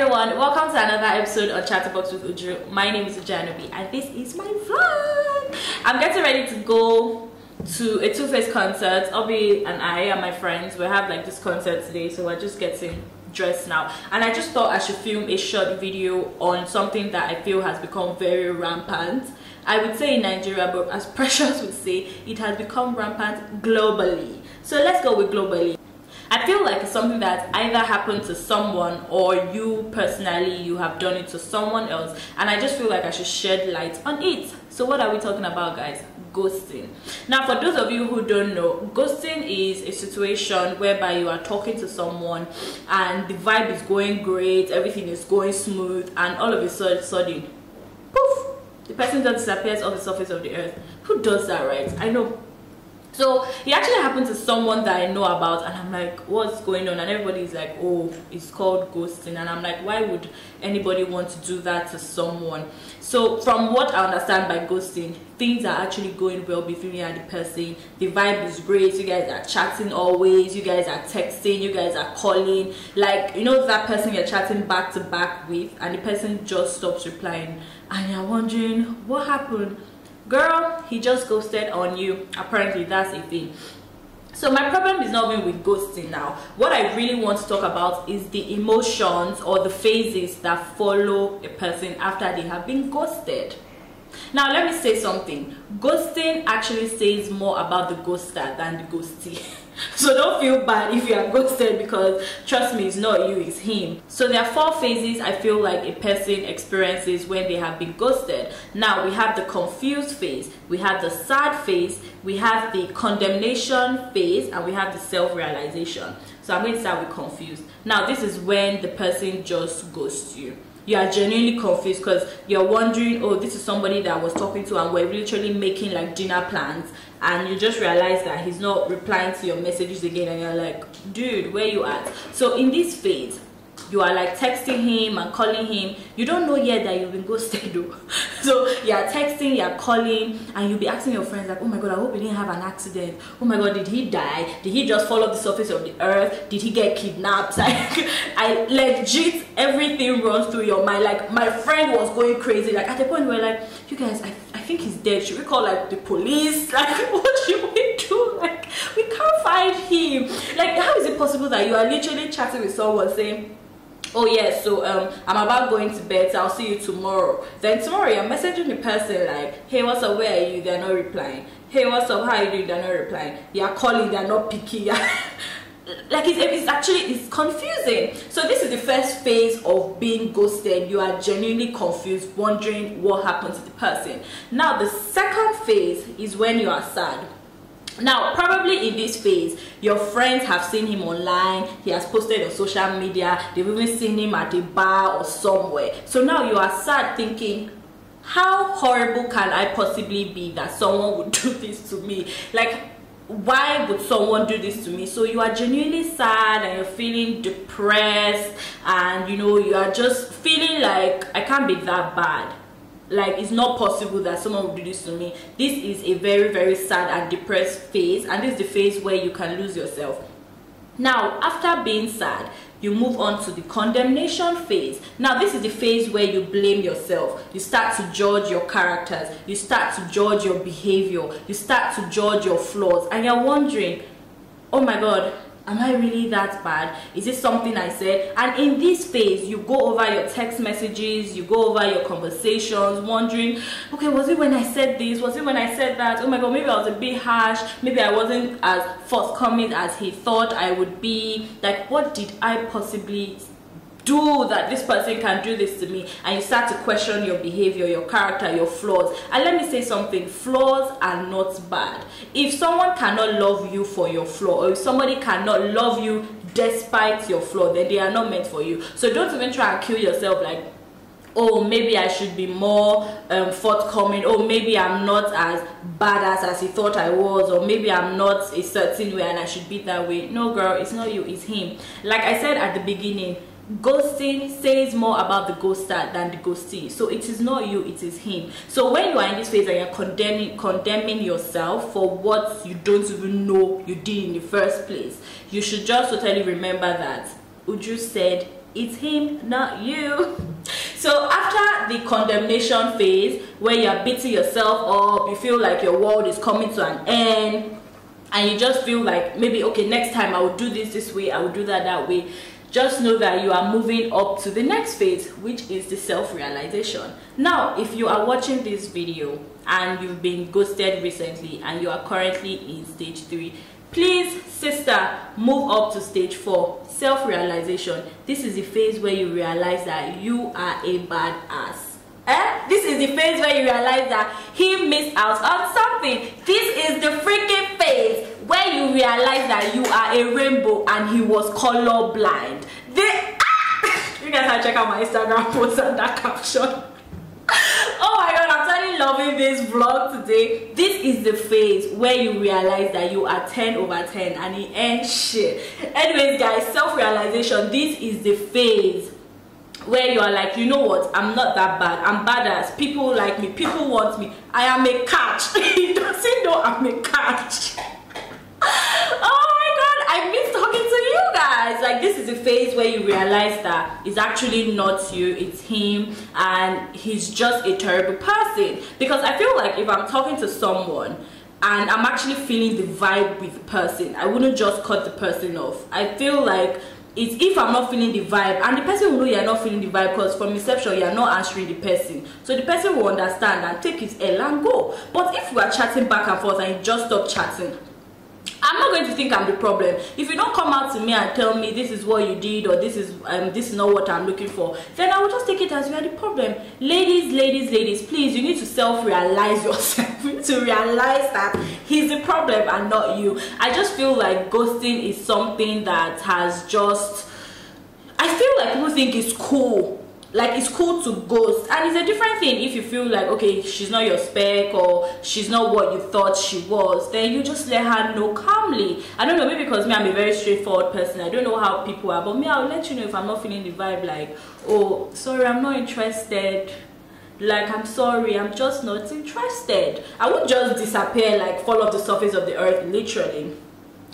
everyone, welcome to another episode of Chatterbox with Uju. My name is Uju Anobi and this is my vlog. I'm getting ready to go to a Two Face concert. Obi and I and my friends we have like this concert today, so we're just getting dressed now. And I just thought I should film a short video on something that I feel has become very rampant. I would say in Nigeria, but as Precious would say, it has become rampant globally. So let's go with globally. I feel like it's something that either happened to someone or you personally you have done it to someone else and I just feel like I should shed light on it. So what are we talking about guys? Ghosting. Now for those of you who don't know, ghosting is a situation whereby you are talking to someone and the vibe is going great, everything is going smooth and all of a sudden, poof, the person just disappears off the surface of the earth. Who does that right? I know so it actually happened to someone that I know about, and I'm like, what's going on? And everybody's like, oh, it's called ghosting. And I'm like, why would anybody want to do that to someone? So, from what I understand by ghosting, things are actually going well between you and the person. The vibe is great. You guys are chatting always. You guys are texting. You guys are calling. Like, you know, that person you're chatting back to back with, and the person just stops replying, and you're wondering, what happened? Girl he just ghosted on you. Apparently that's a thing. So my problem is not even with ghosting now. What i really want to talk about is the emotions or the phases that follow a person after they have been ghosted. Now let me say something. Ghosting actually says more about the ghoster than the ghostee so don't feel bad if you are ghosted because trust me it's not you it's him. So there are four phases i feel like a person experiences when they have been ghosted. Now we have the confused phase we have the sad phase we have the condemnation phase and we have the self-realization. So i'm going to start with confused. Now this is when the person just ghosts you you are genuinely confused because you're wondering oh this is somebody that I was talking to and we're literally making like dinner plans. And you just realize that he's not replying to your messages again and you're like dude where you at? So in this phase you are like texting him and calling him. You don't know yet that you've been ghosted so you're texting you're calling and you'll be asking your friends like oh my god i hope he didn't have an accident. Oh my god did he die? Did he just fall off the surface of the earth? Did he get kidnapped? Like i legit everything runs through your mind. Like my friend was going crazy. Like at the point where like you guys i, I think he's dead. Should we call like the police? Like what should we do? Like we can't find him. Like how is it possible that you are literally chatting with someone saying oh yeah so um i'm about going to bed so i'll see you tomorrow. Then tomorrow you're messaging the person like hey what's up? Where are you? They're not replying. Hey what's up? How are you doing? They're not replying. You're calling they're not picking. Like it's, it's actually it's confusing. So this is the first phase of being ghosted. You are genuinely confused wondering what happened to the person. Now the second phase is when you are sad now probably in this phase your friends have seen him online he has posted on social media they've even seen him at a bar or somewhere. So now you are sad thinking how horrible can i possibly be that someone would do this to me? Like why would someone do this to me? So you are genuinely sad and you're feeling depressed and you know you are just feeling like i can't be that bad like it's not possible that someone would do this to me. This is a very very sad and depressed phase and this is the phase where you can lose yourself. Now after being sad you move on to the condemnation phase. Now this is the phase where you blame yourself. You start to judge your characters. You start to judge your behavior. You start to judge your flaws. And you're wondering oh my god am I really that bad? Is this something I said? And in this phase, you go over your text messages, you go over your conversations, wondering, okay, was it when I said this? Was it when I said that? Oh my god, maybe I was a bit harsh. Maybe I wasn't as forthcoming as he thought I would be. Like, what did I possibly do that this person can do this to me. And you start to question your behavior your character your flaws. And let me say something flaws are not bad. If someone cannot love you for your flaw or if somebody cannot love you despite your flaw then they are not meant for you. So don't even try and kill yourself like oh maybe i should be more um, forthcoming. Oh maybe i'm not as badass as he thought i was. Or maybe i'm not a certain way and i should be that way. No girl it's not you it's him. Like i said at the beginning ghosting says more about the ghoster than the ghostee so it is not you it is him. So when you are in this phase and you're condemning condemning yourself for what you don't even know you did in the first place you should just totally remember that uju said it's him not you. So after the condemnation phase where you're beating yourself up you feel like your world is coming to an end and you just feel like maybe okay next time i will do this this way i will do that that way just know that you are moving up to the next phase which is the self-realization now if you are watching this video and you've been ghosted recently and you are currently in stage three please sister move up to stage four self-realization this is the phase where you realize that you are a badass Eh? This is the phase where you realize that he missed out on something. This is the freaking phase where you realize that you are a rainbow and he was color blind. They, ah! you guys to check out my Instagram post and that caption. oh my god, I'm totally loving this vlog today. This is the phase where you realize that you are 10 over 10 and it ain't shit. Anyways, guys, self-realization. This is the phase where you are like you know what i'm not that bad i'm badass people like me people want me i am a catch he doesn't know i'm a catch oh my god i miss talking to you guys like this is a phase where you realize that it's actually not you it's him and he's just a terrible person. Because i feel like if i'm talking to someone and i'm actually feeling the vibe with the person i wouldn't just cut the person off. I feel like it's if i'm not feeling the vibe and the person will know you're not feeling the vibe because from inception you're not answering the person. So the person will understand and take his L and go. But if we are chatting back and forth and you just stop chatting I'm not going to think I'm the problem. If you don't come out to me and tell me this is what you did or this is um, this is not what I'm looking for, then I will just take it as you are the problem. Ladies, ladies, ladies, please, you need to self-realize yourself to realize that he's the problem and not you. I just feel like ghosting is something that has just I feel like people think it's cool like it's cool to ghost and it's a different thing if you feel like okay she's not your spec or she's not what you thought she was then you just let her know calmly. I don't know maybe because me i'm a very straightforward person. I don't know how people are but me i'll let you know if i'm not feeling the vibe like oh sorry i'm not interested. Like i'm sorry i'm just not interested. I would just disappear like fall off the surface of the earth literally.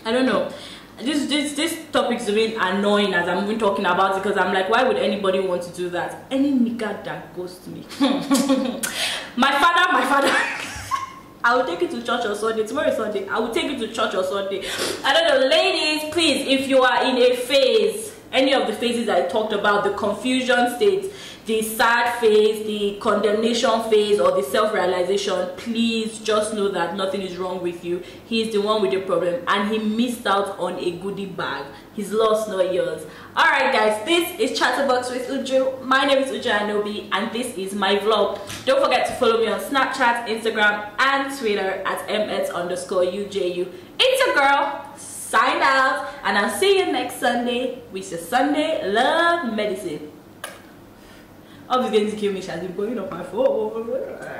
I don't know this this this topic is really annoying as I'm even talking about it because I'm like, why would anybody want to do that? Any nigga that goes to me, my father, my father. I will take you to church on Sunday. Tomorrow is Sunday. I will take you to church on Sunday. I don't know, ladies. Please, if you are in a phase, any of the phases I talked about, the confusion state, the sad phase, the condemnation phase, or the self-realization, please just know that nothing is wrong with you. He is the one with the problem and he missed out on a goodie bag. He's lost, not yours. Alright guys, this is Chatterbox with Uju. My name is Uju Anobi and this is my vlog. Don't forget to follow me on Snapchat, Instagram, and Twitter at ms underscore uju. It's a girl, signed out, and I'll see you next Sunday with your Sunday Love Medicine. Obviously, going to kill me. She has been blowing up my phone.